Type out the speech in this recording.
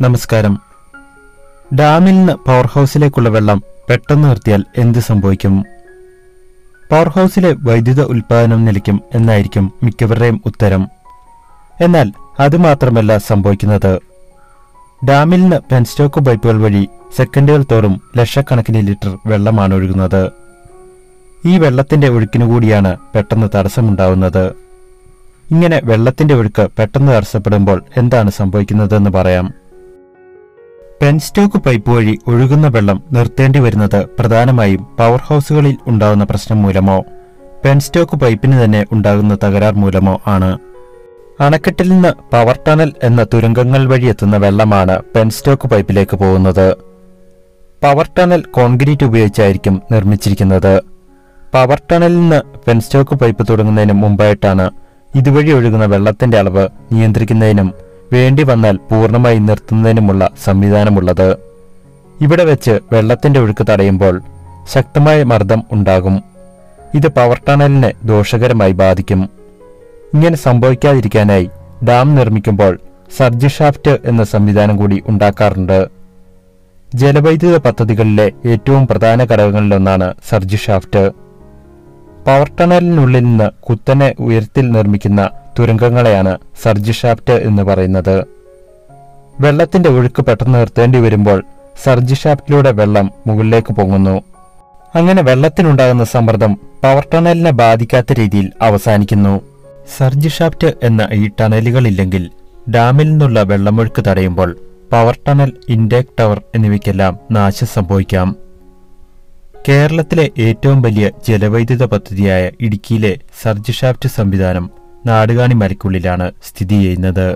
നമസ്കാരം. ഡാമിൽ നിന്ന് പവർ ഹൗസിലേക്കുള്ള വെള്ളം പെട്ടെന്ന് നിർത്തിയാൽ എന്ത് സംഭവിക്കും? പവർ ഹൗസിലെ വൈദ്യുത ഉൽപാദനം നിലയ്ക്കും എന്നായിരിക്കും മിക്കവരുടെയും ഉത്തരം. എന്നാൽ അത് മാത്രമല്ല സംഭവിക്കുന്നത്. ഡാമിൽ നിന്ന് പെൻസ്റ്റോക്ക് പൈപ്പുകൾ വഴി സെക്കൻഡുകൾ തോറും ലക്ഷക്കണക്കിന് ലിറ്റർ വെള്ളമാണ് ഒഴുകുന്നത്. ഈ വെള്ളത്തിന്റെ ഒഴുക്കിനു കൂടിയാണ് പെട്ടെന്ന് തടസ്സമുണ്ടാവുന്നത്. ഇങ്ങനെ വെള്ളത്തിന്റെ ഒഴുക്ക് പെട്ടെന്ന് തടസ്സപ്പെടുമ്പോൾ എന്താണ് സംഭവിക്കുന്നതെന്ന് പറയാം. പെൻസ്റ്റോക്ക് പൈപ്പ് വഴി ഒഴുകുന്ന വെള്ളം നിർത്തേണ്ടി വരുന്നത് പ്രധാനമായും പവർ ഹൗസുകളിൽ ഉണ്ടാകുന്ന പ്രശ്നം മൂലമോ? പെൻസ്റ്റോക്ക് പൈപ്പിന് തന്നെ ഉണ്ടാകുന്ന തകരാർ മൂലമോ ആണ്. അണക്കെട്ടിൽ നിന്ന് പവർ ടണൽ എന്ന തുരങ്കങ്ങൾ വഴി എത്തുന്ന വെള്ളമാണ് പെൻസ്റ്റോക്ക് പൈപ്പിലേക്ക് പോകുന്നത്. പവർ ടണൽ കോൺക്രീറ്റ് ഉപയോഗിച്ചായിരിക്കും നിർമ്മിച്ചിരിക്കുന്നത്. പവർ ടണലിൽ നിന്ന് പെൻസ്റ്റോക്ക് പൈപ്പ് തുടങ്ങുന്നതിന് മുമ്പായിട്ടാണ് ഇതുവഴി ഒഴുകുന്ന വെള്ളത്തിന്റെ അളവ് നിയന്ത്രിക്കുന്നതിനും വേണ്ടി വന്നാൽ പൂർണമായി നിർത്തുന്നതിനുമുള്ള സംവിധാനമുള്ളത്. ഇവിടെ വെച്ച് വെള്ളത്തിന്റെ ഒഴുക്ക് തടയുമ്പോൾ ശക്തമായ മർദ്ദം ഉണ്ടാകും. ഇത് പവർ ടണലിനെ ദോഷകരമായി ബാധിക്കും. ഇങ്ങനെ സംഭവിക്കാതിരിക്കാനായി ഡാം നിർമ്മിക്കുമ്പോൾ സർജ് ഷാഫ്റ്റ് എന്ന സംവിധാനം കൂടി ഉണ്ടാക്കാറുണ്ട്. ജലവൈദ്യുത പദ്ധതികളിലെ ഏറ്റവും പ്രധാന ഘടകങ്ങളിലൊന്നാണ് സർജ് ഷാഫ്റ്റ് പവർ ടണലിനുള്ളിൽ നിന്ന് കുത്തനെ ഉയരത്തിൽ നിർമ്മിക്കുന്ന തുരങ്കങ്ങളെയാണ് സർജ് ഷാഫ്റ്റ് എന്ന് പറയുന്നത്. വെള്ളത്തിന്റെ ഒഴുക്ക് പെട്ടെന്ന് നിർത്തേണ്ടി വരുമ്പോൾ സർജ് ഷാഫ്റ്റിലൂടെ വെള്ളം മുകളിലേക്ക് പൊങ്ങുന്നു. അങ്ങനെ വെള്ളത്തിനുണ്ടാകുന്ന സമ്മർദ്ദം പവർ ടണലിനെ ബാധിക്കാത്ത രീതിയിൽ അവസാനിക്കുന്നു. സർജ് ഷാഫ്റ്റ് എന്ന ഈ ടണലുകളില്ലെങ്കിൽ ഡാമിൽ നിന്നുള്ള വെള്ളമൊഴുക്ക് തടയുമ്പോൾ പവർ ടണൽ ഇൻഡേക് ടവർ എന്നിവയ്ക്കെല്ലാം നാശം സംഭവിക്കാം. കേരളത്തിലെ ഏറ്റവും വലിയ ജലവൈദ്യുത പദ്ധതിയായ ഇടുക്കിയിലെ സർജ് ഷാഫ്റ്റ് സംവിധാനം നാടുകാണി മരക്കുള്ളിലാണ് സ്ഥിതി ചെയ്യുന്നത്.